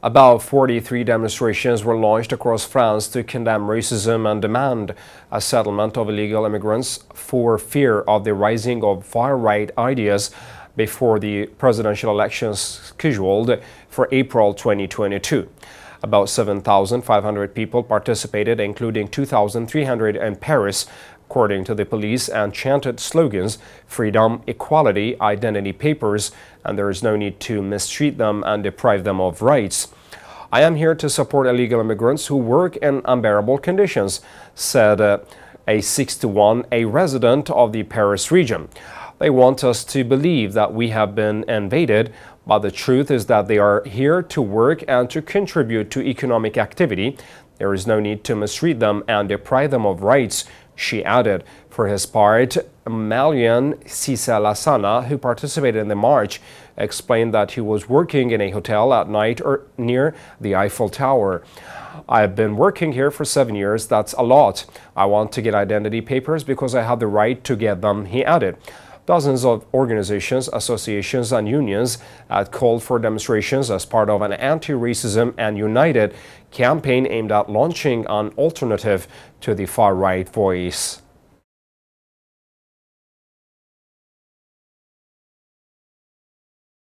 About 43 demonstrations were launched across France to condemn racism and demand a settlement of illegal immigrants for fear of the rising of far-right ideas before the presidential elections scheduled for April 2022. About 7,500 people participated, including 2,300 in Paris, according to the police, and chanted slogans freedom, equality, identity papers, and there is no need to mistreat them and deprive them of rights. I am here to support illegal immigrants who work in unbearable conditions, said uh, a 61, a resident of the Paris region. They want us to believe that we have been invaded, but the truth is that they are here to work and to contribute to economic activity. There is no need to mistreat them and deprive them of rights, she added. For his part, Malian Cisse Lassana, who participated in the march, explained that he was working in a hotel at night or near the Eiffel Tower. I've been working here for seven years. That's a lot. I want to get identity papers because I have the right to get them, he added. Dozens of organizations, associations, and unions had called for demonstrations as part of an anti-racism and united campaign aimed at launching an alternative to the far-right voice.